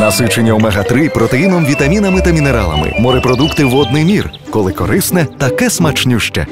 Насичені омега-3 протеїном, вітамінами та мінералами. Морепродукти водний мір. Коли корисне, таке смачнюще.